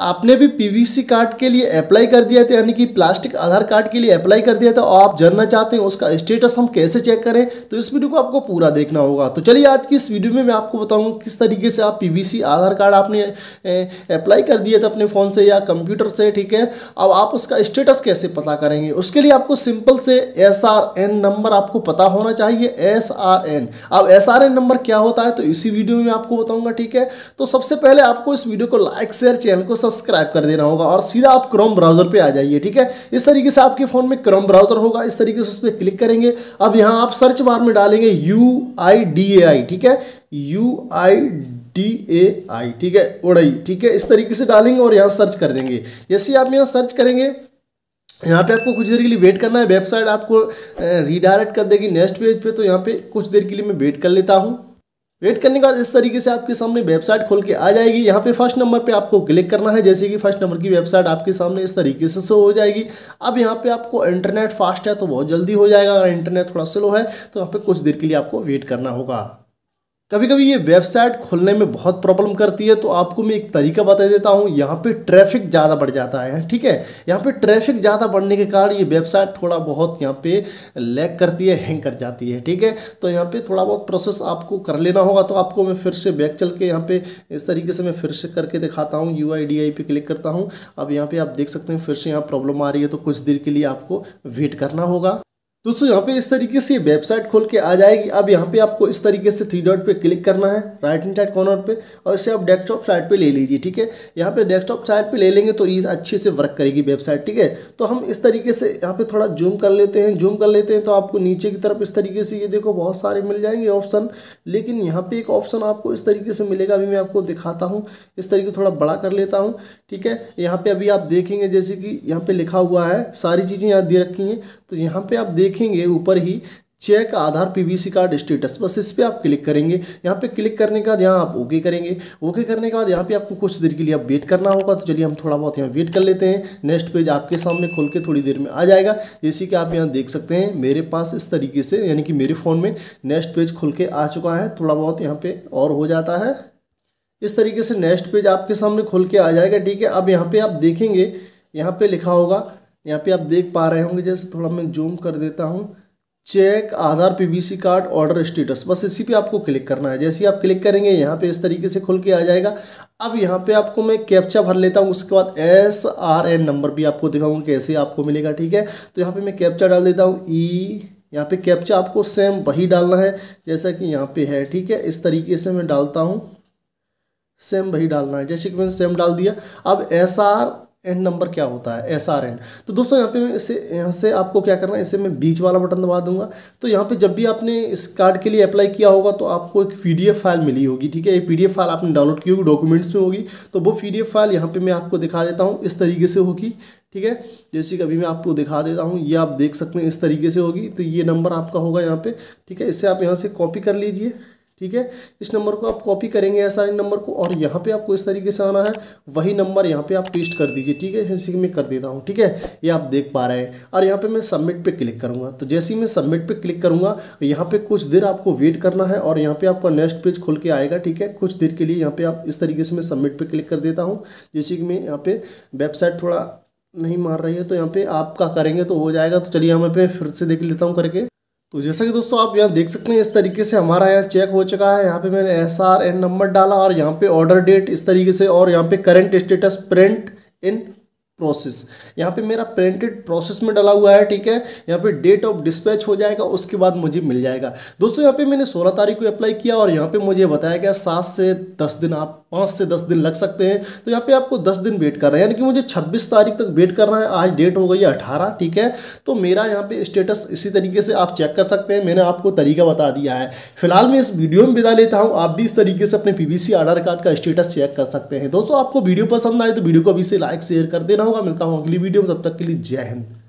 आपने भी PVC card के लिए अप्लाई कर दिया था, यानी कि प्लास्टिक आधार कार्ड के लिए अप्लाई कर दिया था, और आप जानना चाहते हैं उसका स्टेटस हम कैसे चेक करें तो इस वीडियो को आपको पूरा देखना होगा। तो चलिए आज की इस वीडियो में मैं आपको बताऊँगा किस तरीके से आप पीवीसी आधार कार्ड आपने अप्लाई कर दिया था अपने फ़ोन से या कंप्यूटर से, ठीक है? अब आप उसका स्टेटस कैसे पता करेंगे? उसके लिए आपको सिंपल से एसआरएन नंबर आपको पता होना चाहिए एसआरएन अब एसआरएन नंबर क्या होता है तो इसी वीडियो में आपको बताऊँगा, ठीक है? तो सबसे पहले आपको इस वीडियो को लाइक शेयर चैनल को सब्सक्राइब कर देना होगा और सीधा आप क्रोम ब्राउज़र पे आ जाइए, ठीक है? इस तरीके से आपके फ़ोन में क्रोम ब्राउज़र होगा, इस तरीके से उस पर क्लिक करेंगे। अब यहाँ आप सर्च बार में डालेंगे यू आई डी ए आई ठीक है? यू आई डी ए आई ठीक है? उड़ई, ठीक है? इस तरीके से डालेंगे और यहाँ सर्च कर देंगे। जैसे आप यहाँ सर्च करेंगे। यहाँ पे आपको कुछ देर के लिए वेट करना है। वेबसाइट आपको रीडायरेक्ट कर देगी नेक्स्ट पेज पे तो यहाँ पे कुछ देर के लिए मैं वेट कर लेता हूँ। वेट करने के बाद इस तरीके से आपके सामने वेबसाइट खोल के आ जाएगी। यहाँ पे फ़र्स्ट नंबर पे आपको क्लिक करना है। जैसे कि फ़र्स्ट नंबर की वेबसाइट आपके सामने इस तरीके से शो हो जाएगी। अब यहाँ पे आपको इंटरनेट फास्ट है तो बहुत जल्दी हो जाएगा। अगर इंटरनेट थोड़ा स्लो है तो यहाँ पे कुछ देर के लिए आपको वेट करना होगा। कभी कभी ये वेबसाइट खोलने में बहुत प्रॉब्लम करती है तो आपको मैं एक तरीका बता देता हूँ। यहाँ पे ट्रैफ़िक ज़्यादा बढ़ जाता है ठीक है? यहाँ पे ट्रैफ़िक ज़्यादा बढ़ने के कारण ये वेबसाइट थोड़ा बहुत यहाँ पे लैग करती है, हैंग कर जाती है, ठीक है? तो यहाँ पे थोड़ा बहुत प्रोसेस आपको कर लेना होगा तो आपको मैं फिर से बैक चल के यहाँ पर इस तरीके से मैं फिर से करके दिखाता हूँ यू आई पे क्लिक करता हूँ। अब यहाँ पर आप देख सकते हैं, फिर से यहाँ प्रॉब्लम आ रही है तो कुछ देर के लिए आपको वेट करना होगा। दोस्तों, यहाँ पे इस तरीके से वेबसाइट खोल के आ जाएगी। अब यहाँ पे आपको इस तरीके से थ्री डॉट पे क्लिक करना है राइट हैंड साइड कॉर्नर पे, और इसे आप डेस्कटॉप साइड पे ले लीजिए, ठीक है? यहाँ पे डेस्कटॉप साइड पे ले लेंगे तो ये अच्छे से वर्क करेगी वेबसाइट ठीक है? तो हम इस तरीके से यहाँ पे थोड़ा जूम कर लेते हैं जूम कर लेते हैं तो आपको नीचे की तरफ़ इस तरीके से ये देखो, बहुत सारे मिल जाएँगे ऑप्शन लेकिन यहाँ पे एक ऑप्शन आपको इस तरीके से मिलेगा, अभी मैं आपको दिखाता हूँ। इस तरीके थोड़ा बड़ा कर लेता हूँ, ठीक है? यहाँ पे अभी आप देखेंगे, जैसे कि यहाँ पे लिखा हुआ है, सारी चीज़ें यहाँ दे रखी हैं। तो यहाँ पे आप देखेंगे ऊपर ही check Aadhaar PVC card status बस इस पर आप क्लिक करेंगे। यहाँ पे क्लिक करने के बाद यहाँ आप ओके करेंगे। ओके करने के बाद यहाँ पे आपको कुछ देर के लिए आप वेट करना होगा। तो चलिए हम थोड़ा बहुत यहाँ वेट कर लेते हैं। नेक्स्ट पेज आपके सामने खोल के थोड़ी देर में आ जाएगा। जैसे कि आप यहाँ देख सकते हैं, मेरे पास इस तरीके से, यानी कि मेरे फ़ोन में नेक्स्ट पेज खुल के आ चुका है। थोड़ा बहुत यहाँ पर और हो जाता है। इस तरीके से नेक्स्ट पेज आपके सामने खुल के आ जाएगा, ठीक है? अब यहाँ पर आप देखेंगे, यहाँ पर लिखा होगा यहाँ पे आप देख पा रहे होंगे, जैसे थोड़ा मैं जूम कर देता हूँ। Check Aadhaar PVC card order status बस इसी पे आपको क्लिक करना है। जैसे ही आप क्लिक करेंगे, यहाँ पे इस तरीके से खुल के आ जाएगा। अब यहाँ पे आपको मैं कैप्चा भर लेता हूँ, उसके बाद एस आर एन नंबर भी आपको दिखाऊँगा कैसे आपको मिलेगा, ठीक है? तो यहाँ पे मैं कैप्चा डाल देता हूँ ई यहाँ पे कैप्चा आपको सेम वही डालना है, जैसा कि यहाँ पे है, ठीक है? इस तरीके से मैं डालता हूँ सेम वही डालना है, जैसे कि मैंने सेम डाल दिया। अब एस आर एन नंबर क्या होता है? एस आर एन तो दोस्तों, यहाँ पे मैं इसे, यहाँ से आपको क्या करना है? इसे मैं बीच वाला बटन दबा दूँगा। तो यहाँ पे जब भी आपने इस कार्ड के लिए अप्लाई किया होगा तो आपको एक पीडीएफ फ़ाइल मिली होगी, ठीक है? ये पीडीएफ फ़ाइल आपने डाउनलोड की होगी डॉक्यूमेंट्स में होगी। तो वो पीडीएफ फ़ाइल यहाँ पर मैं आपको दिखा देता हूँ, इस तरीके से होगी, ठीक है? जैसे कि अभी मैं आपको दिखा देता हूँ, ये आप देख सकते हैं, इस तरीके से होगी। तो ये नंबर आपका होगा यहाँ पर ठीक है? इसे आप यहाँ से कॉपी कर लीजिए। ठीक है? इस नंबर को आप कॉपी करेंगे एस नंबर को और यहाँ पे आपको इस तरीके से आना है। वही नंबर यहाँ पे आप पेस्ट कर दीजिए, ठीक है? कि मैं कर देता हूँ, ठीक है? ये आप देख पा रहे हैं। और यहाँ पे मैं सबमिट पे क्लिक करूँगा। तो जैसे ही मैं सबमिट पे क्लिक करूँगा, यहाँ पे कुछ देर आपको वेट करना है और यहाँ पे आपका नेक्स्ट पेज खुल के आएगा, ठीक है? कुछ देर के लिए यहाँ पे आप इस तरीके से मैं सबमिट पे क्लिक कर देता हूँ। जैसे कि मैं यहाँ पे वेबसाइट थोड़ा नहीं मार रही है तो यहाँ पे आपका करेंगे तो हो जाएगा। तो चलिए, यहाँ पे फिर से देख लेता हूँ करके। तो जैसा कि दोस्तों आप यहाँ देख सकते हैं, इस तरीके से हमारा यहाँ चेक हो चुका है। यहाँ पे मैंने एस आर एन नंबर डाला और यहाँ पे ऑर्डर डेट इस तरीके से और यहाँ पे current status print in process यहाँ पे मेरा प्रिंटेड प्रोसेस में डाला हुआ है, ठीक है? यहाँ पे डेट ऑफ़ डिस्पैच हो जाएगा, उसके बाद मुझे मिल जाएगा। दोस्तों, यहाँ पे मैंने 16 तारीख को अप्लाई किया और यहाँ पे मुझे बताया गया सात से दस दिन आप पाँच से दस दिन लग सकते हैं। तो यहाँ पे आपको दस दिन वेट करना है। यानी कि मुझे छब्बीस तारीख तक वेट करना है। आज डेट हो गई है अठारह, ठीक है? तो मेरा यहाँ पे स्टेटस इसी तरीके से आप चेक कर सकते हैं। मैंने आपको तरीका बता दिया है। फ़िलहाल मैं इस वीडियो में विदा लेता हूँ। आप भी इस तरीके से अपने पीवीसी आधार कार्ड का स्टेटस चेक कर सकते हैं। दोस्तों, आपको वीडियो पसंद आए तो वीडियो को अभी से लाइक शेयर कर देना होगा। मिलता हूँ अगली वीडियो में। तब तक के लिए जय हिंद।